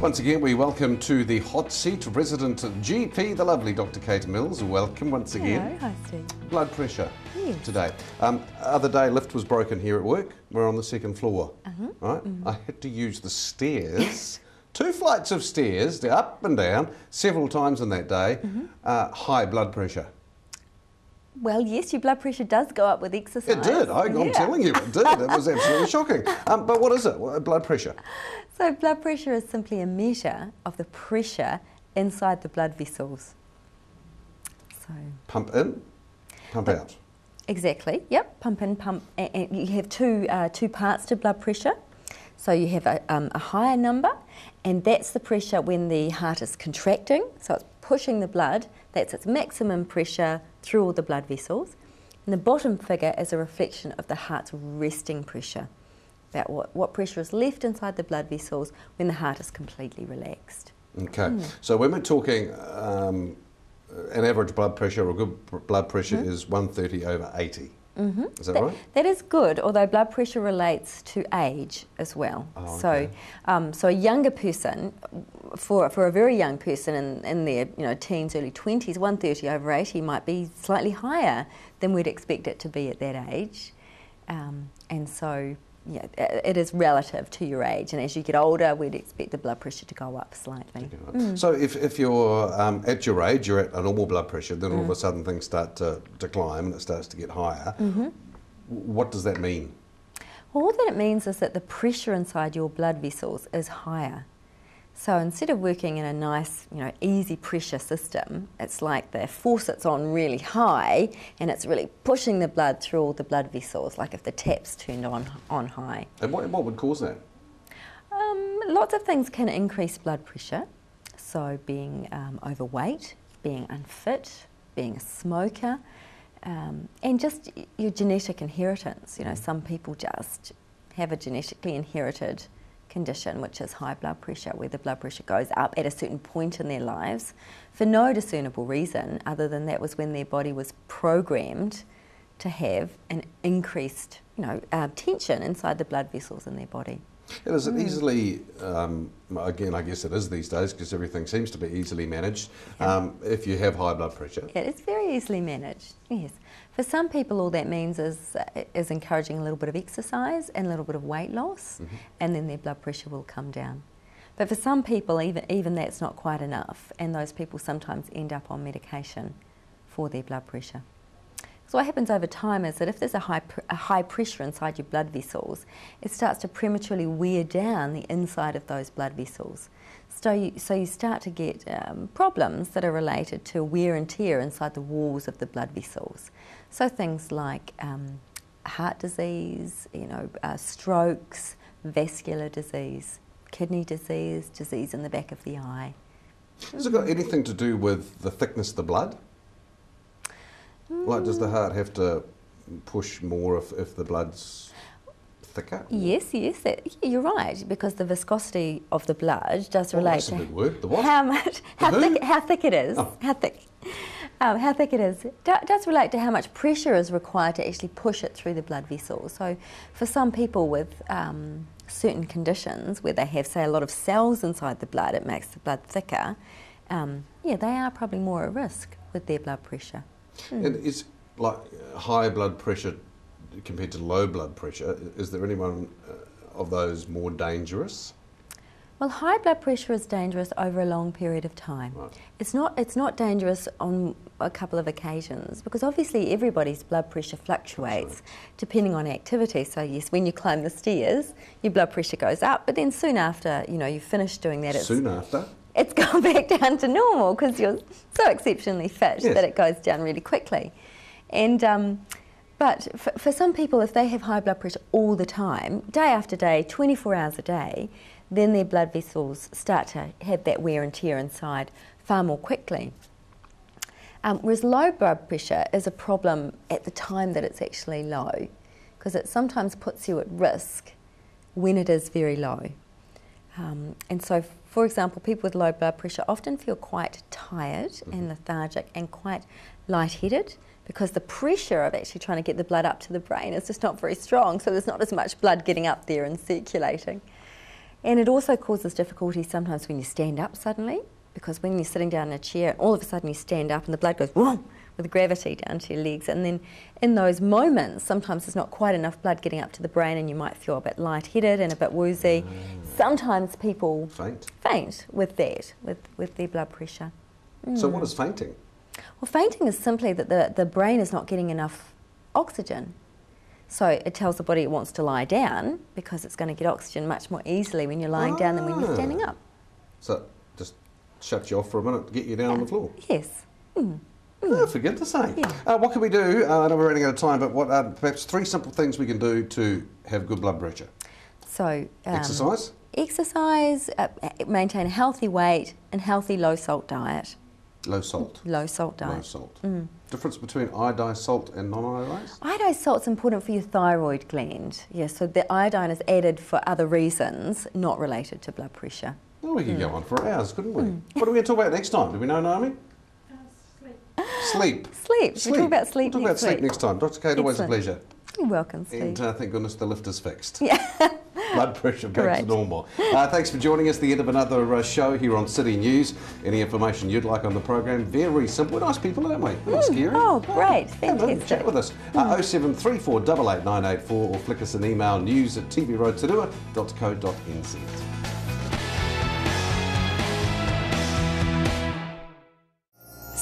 Once again, we welcome to the hot seat resident GP, the lovely Dr. Cate Mills. Welcome once again. Hello, hi Steve. Blood pressure Yes. today. Um, other day, lift was broken here at work. We're on the second floor. Uh-huh. Right? Mm-hmm. I had to use the stairs, two flights of stairs, up and down, several times in that day. Mm-hmm. Uh, high blood pressure. Well, yes, your blood pressure does go up with exercise. It did. I, I'm Yeah. telling you, it did. It was absolutely shocking. Um, but what is it? Blood pressure. So, blood pressure is simply a measure of the pressure inside the blood vessels. So, Pump in, pump out. exactly. Yep. Pump in, pump. And, and you have two uh, two parts to blood pressure. So you have a, um, a higher number, and that's the pressure when the heart is contracting. So it's pushing the blood. That's its maximum pressure through all the blood vessels. And the bottom figure is a reflection of the heart's resting pressure. About what, what pressure is left inside the blood vessels when the heart is completely relaxed. Okay. Hmm. So when we're talking um, an average blood pressure or good blood pressure is 130 over 80. Mm-hmm. Is that, That- right? That is good, although blood pressure relates to age as well. Oh, So, um, so a younger person, for, for a very young person in, in their you know teens, early twenties, one thirty over eighty might be slightly higher than we'd expect it to be at that age, um, and so. Yeah, it is relative to your age, and as you get older, we'd expect the blood pressure to go up slightly. Mm. So if, if you're um, at your age, you're at a normal blood pressure, then Mm. all of a sudden things start to, to climb and it starts to get higher. Mm-hmm. What does that mean? Well, all that it means is that the pressure inside your blood vessels is higher. So instead of working in a nice, you know, easy pressure system, it's like the faucet's on really high and it's really pushing the blood through all the blood vessels, like if the tap's turned on on high. And what, what would cause that? Um, lots of things can increase blood pressure. So being um, overweight, being unfit, being a smoker, um, and just your genetic inheritance. You know, some people just have a genetically inherited condition, which is high blood pressure, where the blood pressure goes up at a certain point in their lives for no discernible reason other than that was when their body was programmed to have an increased, you know, uh, tension inside the blood vessels in their body. And is it Mm. easily, um, again, I guess it is these days because everything seems to be easily managed, um, if you have high blood pressure? It is very easily managed, yes. For some people, all that means is, uh, is encouraging a little bit of exercise and a little bit of weight loss, and then their blood pressure will come down. But for some people, even, even that's not quite enough, and those people sometimes end up on medication for their blood pressure. So what happens over time is that if there's a high, a high pressure inside your blood vessels, it starts to prematurely wear down the inside of those blood vessels. So you, so you start to get um, problems that are related to wear and tear inside the walls of the blood vessels. So things like um, heart disease, you know, uh, strokes, vascular disease, kidney disease, disease in the back of the eye. Has it got anything to do with the thickness of the blood? Like, does the heart have to push more if, if the blood's thicker? Yes, yes, that, yeah, you're right, because the viscosity of the blood does Oh, relate to word. How much, how thick, how thick it is, Oh. how thick, um, how thick it is. Do, does relate to how much pressure is required to actually push it through the blood vessels. So, for some people with um, certain conditions where they have, say, a lot of cells inside the blood, it makes the blood thicker. Um, yeah, they are probably more at risk with their blood pressure. And is like high blood pressure compared to low blood pressure, is there anyone uh, of those more dangerous? Well, high blood pressure is dangerous over a long period of time. Right. It's not. It's not dangerous on a couple of occasions because obviously everybody's blood pressure fluctuates depending on activity. So yes, when you climb the stairs, your blood pressure goes up, but then soon after, you know, you finish doing that, it's Soon after? It's gone back down to normal because you're so exceptionally fit Yes. that it goes down really quickly. And um, but for, for some people, if they have high blood pressure all the time, day after day, 24 hours a day, then their blood vessels start to have that wear and tear inside far more quickly. Um, whereas low blood pressure is a problem at the time that it's actually low, because it sometimes puts you at risk when it is very low. Um, and so, for example, people with low blood pressure often feel quite tired and mm-hmm. lethargic and quite lightheaded because the pressure of actually trying to get the blood up to the brain is just not very strong, so there's not as much blood getting up there and circulating. And it also causes difficulty sometimes when you stand up suddenly, because when you're sitting down in a chair, all of a sudden you stand up and the blood goes whoom, with gravity down to your legs. And then in those moments, sometimes there's not quite enough blood getting up to the brain and you might feel a bit lightheaded and a bit woozy. Mm. Sometimes people faint. faint with that, with, with their blood pressure. Mm. So, what is fainting? Well, fainting is simply that the, the brain is not getting enough oxygen. So it tells the body it wants to lie down because it's going to get oxygen much more easily when you're lying ah. down than when you're standing up. So just shut you off for a minute to get you down yeah. on the floor? Yes. Mm. Oh, for goodness sake. Yeah. Uh, what can we do? Uh, I know we're running out of time, but what uh, perhaps three simple things we can do to have good blood pressure? So, um, exercise? Exercise, uh, maintain a healthy weight, and healthy low salt diet. Low salt? Low salt diet. Low salt. Mm. Difference between iodized salt and non iodized? Iodized salt's important for your thyroid gland. Yes, so the iodine is added for other reasons, not related to blood pressure. Well, we could mm. go on for hours, couldn't we? Mm. What are we going to talk about next time? Do we know, Naomi? Sleep. Sleep. Sleep. We talk about sleep. We'll talk about sleep next time. Dr. Cate, always a pleasure. You're welcome, Steve. And uh, thank goodness the lift is fixed. Yeah. Blood pressure back to normal. Uh, thanks for joining us. The end of another uh, show here on City News. Any information you'd like on the program? Very simple. We're nice people, aren't we? We're not mm. scary. Oh, great. Fantastic. chat with us. Uh, mm. 0734 or flick us an email news at tvrotorua.co.nz.